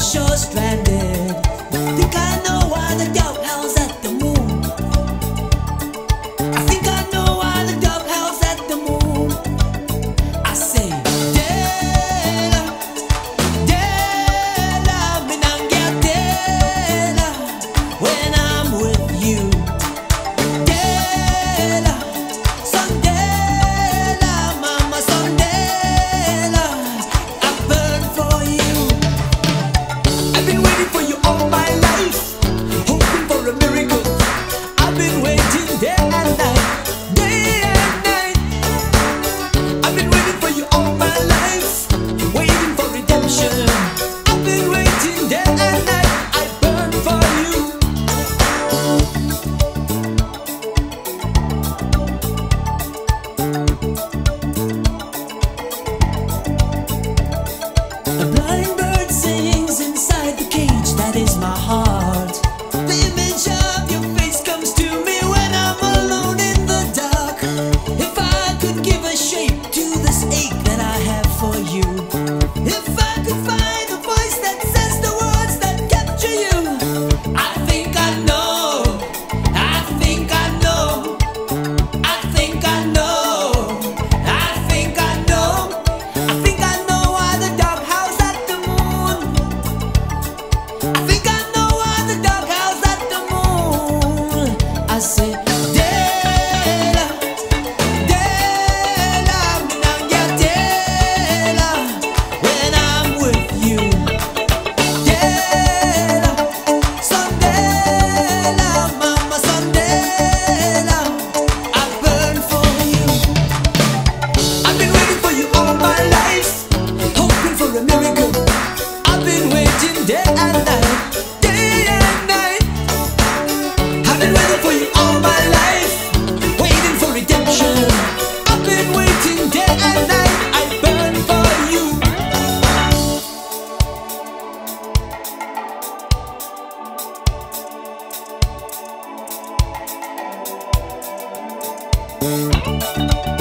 die on Sondela,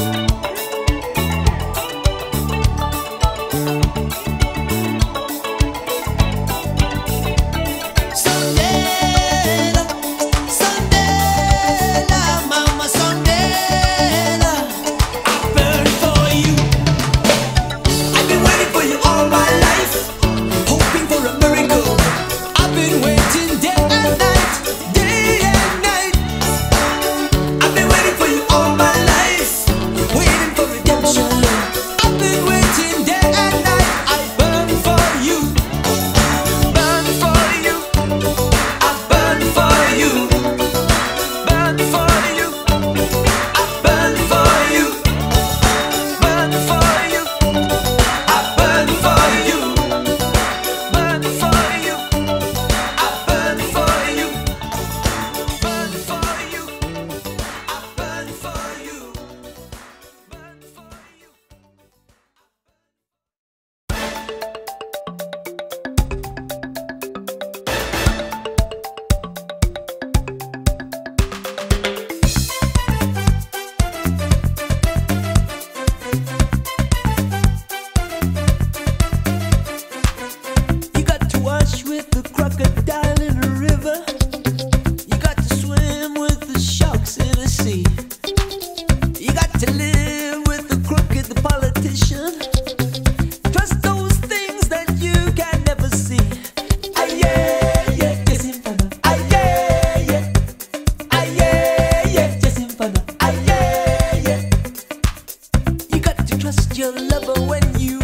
your lover when you